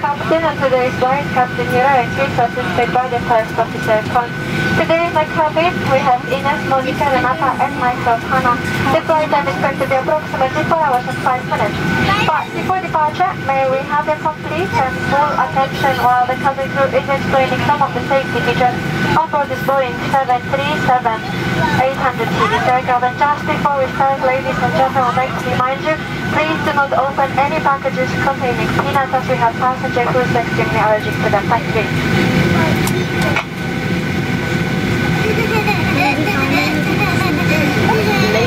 captain and today's flight, Captain Mira, and chief assisted by the first officer. Today cabin, we have Ines, Monica, Renata, and myself, Hannah. The flight time is expected to be approximately 4 hours and 5 minutes. But before departure, may we have your complete and full attention while the cabin crew is explaining some of the safety features on board this Boeing 737-800 series aircraft. And just before we start, ladies and gentlemen, I'd like to remind you, please do not open any packages containing peanuts as we have passenger is extremely allergic to them. Thank you.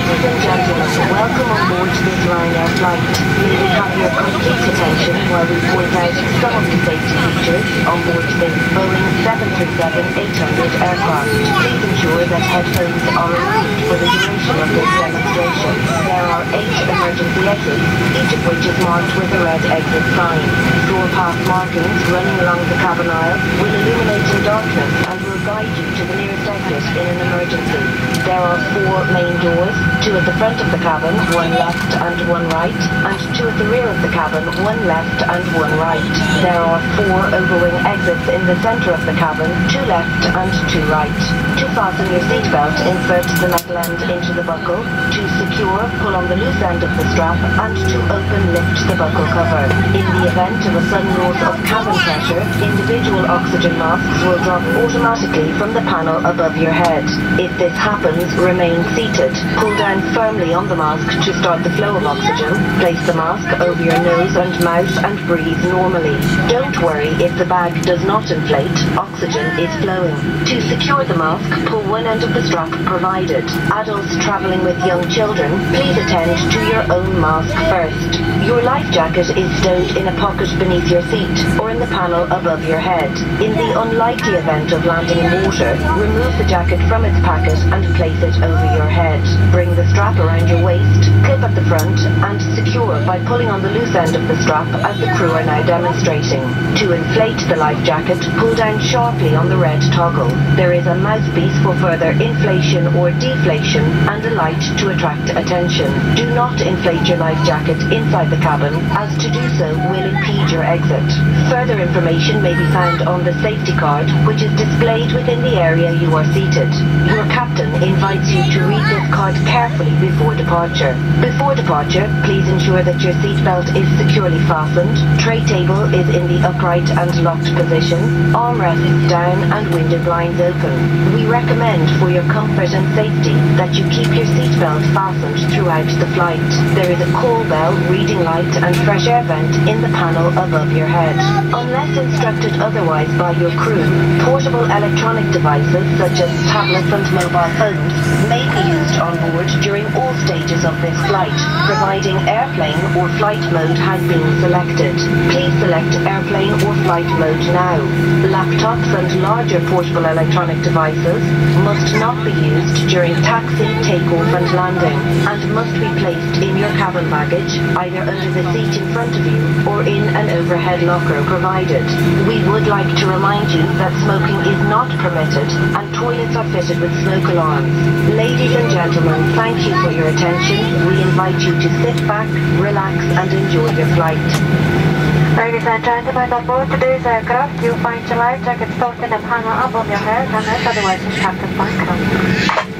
Ladies and gentlemen, welcome on board this Ryanair flight. We will have your complete attention while we point out some of the safety features on board this Boeing 737-800 aircraft. Please ensure that headphones are removed for the duration of this demonstration. There are eight emergency exits, each of which is marked with a red exit sign. Floor path markings running along the cabin aisle will illuminate in darkness and will guide you to the nearest exit in an emergency. There are four main doors, two at the front of the cabin, one left and one right, and two at the rear of the cabin, one left and one right. There are four overwing exits in the center of the cabin, two left and two right. To fasten your seatbelt, insert the metal end into the buckle. To secure, pull on the loose end of the strap, and to open, lift the buckle cover. In the event of a sudden loss of cabin pressure, individual oxygen masks will drop automatically from the panel above your head. If this happens, remain seated. Pull down firmly on the mask to start the flow of oxygen. Place the mask over your nose and mouth and breathe normally. Don't worry if the bag does not inflate. Oxygen is flowing. To secure the mask, pull one end of the strap provided. Adults traveling with young children, please attend to your own mask first. Your life jacket is stowed in a pocket beneath your seat or in the panel above your head. In the unlikely event of landing in water, remove the jacket from its packet and place it over your head. Bring the strap around your waist, clip at the front, and secure by pulling on the loose end of the strap as the crew are now demonstrating. To inflate the life jacket, pull down sharply on the red toggle. There is a mouthpiece for further inflation or deflation and a light to attract attention. Do not inflate your life jacket inside the cabin, as to do so will impede your exit. Further information may be found on the safety card, which is displayed within the area you are seated. Your captain invites you to read this card carefully before departure. Before departure, please ensure that your seatbelt is securely fastened, tray table is in the upright and locked position, armrests down and window blinds open. We recommend for your comfort and safety that you keep your seatbelt fastened throughout the flight. There is a call bell, reading light and fresh air vent in the panel above your head. Unless instructed otherwise by your crew, portable electronic devices such as tablets and mobile phones may be used on board during all stages of this flight, providing airplane or flight mode has been selected. Please select airplane or flight mode now. Laptops and larger portable electronic devices must not be used during taxi, takeoff and landing, and must be placed in your cabin baggage, either under the seat in front of you or in an overhead locker provided. We would like to remind you that smoking is not permitted and toilets are fitted with smoke alarms. Ladies and gentlemen, thank you for your attention. We invite you to sit back, relax and enjoy your flight. Ladies and gentlemen, on board today's aircraft, you'll find your life jacket stowed in a panel above your head, unless otherwise instructed by crew.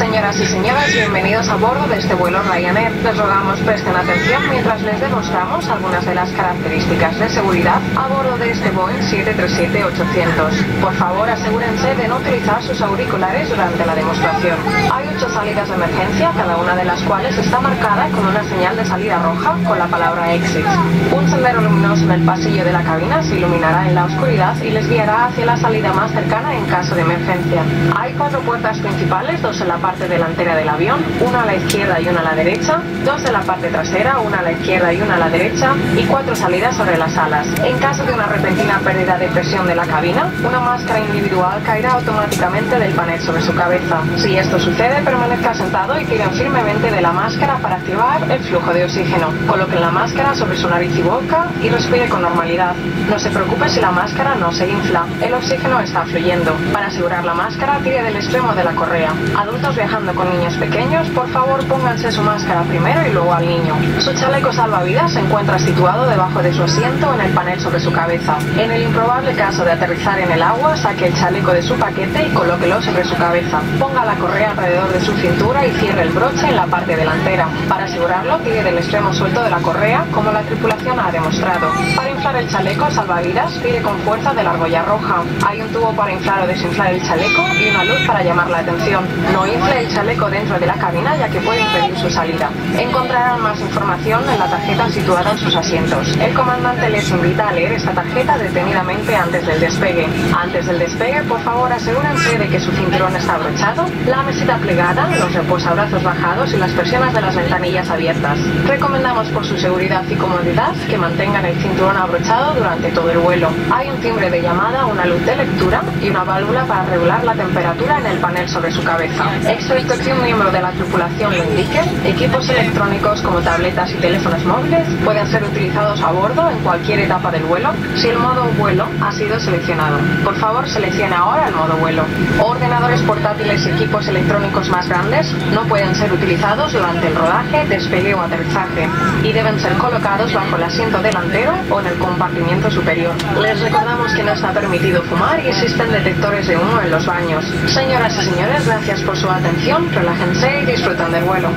Señoras y señores, bienvenidos a bordo de este vuelo Ryanair. Les rogamos presten atención mientras les demostramos algunas de las características de seguridad a bordo de este Boeing 737-800. Por favor, asegúrense de no utilizar sus auriculares durante la demostración. Hay ocho salidas de emergencia, cada una de las cuales está marcada con una señal de salida roja con la palabra exit. Un sendero luminoso en el pasillo de la cabina se iluminará en la oscuridad y les guiará hacia la salida más cercana en caso de emergencia. Hay cuatro puertas principales, dos en la parte delantera del avión, una a la izquierda y una a la derecha, dos en la parte trasera, una a la izquierda y una a la derecha, y cuatro salidas sobre las alas. En caso de una repentina pérdida de presión de la cabina, una máscara individual caerá automáticamente del panel sobre su cabeza. Si esto sucede, permanezca sentado y tiren firmemente de la máscara para activar el flujo de oxígeno. Coloquen la máscara sobre su nariz y boca y respire con normalidad. No se preocupe si la máscara no se infla. El oxígeno está fluyendo. Para asegurar la máscara, tire del extremo de la correa. Adultos viajando con niños pequeños, por favor pónganse su máscara primero y luego al niño. Su chaleco salvavidas se encuentra situado debajo de su asiento en el panel sobre su cabeza. En el improbable caso de aterrizar en el agua, saque el chaleco de su paquete y colóquelo sobre su cabeza. Ponga la correa alrededor de su cintura y cierre el broche en la parte delantera. Para asegurarlo, tire del extremo suelto de la correa, como la tripulación ha demostrado. Para inflar el chaleco salvavidas, tire con fuerza de la argolla roja. Hay un tubo para inflar o desinflar el chaleco y una luz para llamar la atención. No infle el chaleco dentro de la cabina ya que puede impedir su salida. Encontrarán más información en la tarjeta situada en sus asientos. El comandante les invita a leer esta tarjeta detenidamente antes del despegue. Antes del despegue, por favor, asegúrense de que su cinturón está abrochado, la mesita plegada, los reposabrazos bajados y las persianas de las ventanillas abiertas. Recomendamos por su seguridad y comodidad que mantengan el cinturón abrochado durante todo el vuelo. Hay un timbre de llamada, una luz de lectura y una válvula para regular la temperatura en el panel sobre su cabeza. Excepto que un miembro de la tripulación lo indique, equipos electrónicos como tabletas y teléfonos móviles pueden ser utilizados a bordo en cualquier etapa del vuelo si el modo vuelo ha sido seleccionado. Por favor, seleccione ahora el modo vuelo. Ordenadores portátiles y equipos electrónicos más grandes no pueden ser utilizados durante el rodaje, despegue o aterrizaje y deben ser colocados bajo el asiento delantero o en el compartimiento superior. Les recordamos que no está permitido fumar y existen detectores de humo en los baños. Señoras y señores, gracias por su atención, relájense y disfrutan del vuelo.